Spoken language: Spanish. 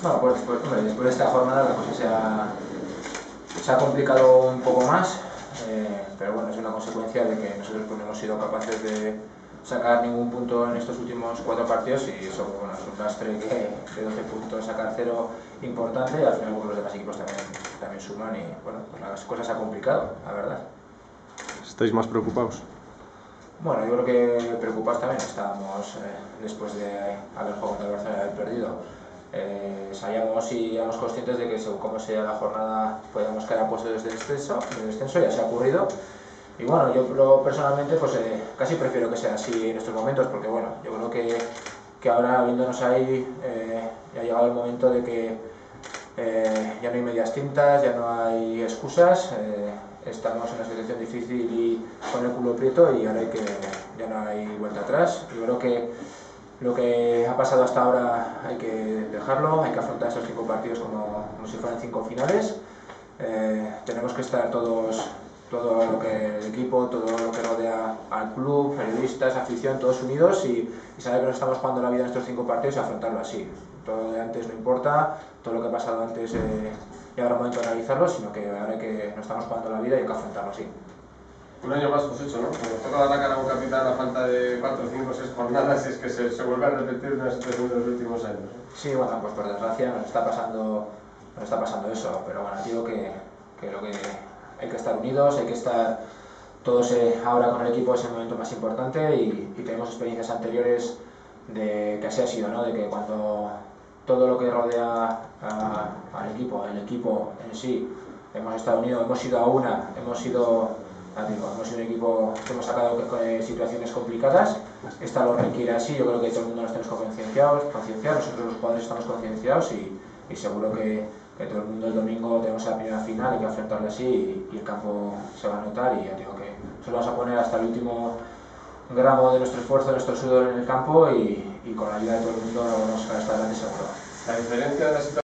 Bueno, pues después, hombre, después de esta jornada la cosa se ha, se ha complicado un poco más, eh, pero bueno, es una consecuencia de que nosotros pues, no hemos sido capaces de sacar ningún punto en estos últimos cuatro partidos y eso bueno, es un lastre que de 12 puntos sacar cero importante y al final pues, los demás equipos también, también suman y bueno, pues las cosas se ha complicado, la verdad. ¿Estáis más preocupados? Bueno, yo creo que preocupados también estábamos eh, después de haber jugado contra el Barcelona y haber perdido. Sabíamos y éramos conscientes de que según cómo sería la jornada podíamos caer a puestos de descenso, de descenso, ya se ha ocurrido. Y bueno, yo personalmente pues eh, casi prefiero que sea así en estos momentos porque bueno, yo creo que, que ahora viéndonos ahí eh, ya ha llegado el momento de que eh, ya no hay medias tintas, ya no hay excusas, eh, estamos en una situación difícil y con el culo prieto y ahora hay que, ya no hay vuelta atrás. Yo creo que lo que ha pasado hasta ahora hay que dejarlo, hay que afrontar estos cinco partidos como, si fueran cinco finales. Eh, tenemos que estar todos, todo lo que el equipo, todo lo que rodea al club, periodistas, afición, todos unidos y, saber que nos estamos jugando la vida en estos cinco partidos y afrontarlo así. Todo lo de antes no importa, todo lo que ha pasado antes eh, ya habrá momento de analizarlo, sino que ahora que, nos estamos jugando la vida y hay que afrontarlo así. Un año más pues hecho, ¿no? Cuando toca dar la cara a un capitán a falta de 4, 5, 6 jornadas, es que se, vuelve a repetir una situación de los últimos años. Sí, bueno, pues por desgracia nos está pasando, nos está pasando eso, pero bueno, digo que, que lo que hay que estar unidos, hay que estar todos eh, ahora con el equipo es el momento más importante y, tenemos experiencias anteriores de que así ha sido, ¿no? De que cuando todo lo que rodea al equipo, el equipo en sí, hemos estado unidos, hemos ido a una, hemos sido, digo, hemos sido un equipo que hemos sacado de situaciones complicadas, esta lo requiere así, yo creo que todo el mundo nos tenemos concienciados, concienciados, nosotros los jugadores estamos concienciados y, y seguro que, que todo el mundo el domingo tenemos la primera final, hay que afrontarla así y, y el campo se va a notar y ya digo que se lo vamos a poner hasta el último gramo de nuestro esfuerzo, de nuestro sudor en el campo y, y con la ayuda de todo el mundo vamos a hasta adelante seguro. La diferencia de la situación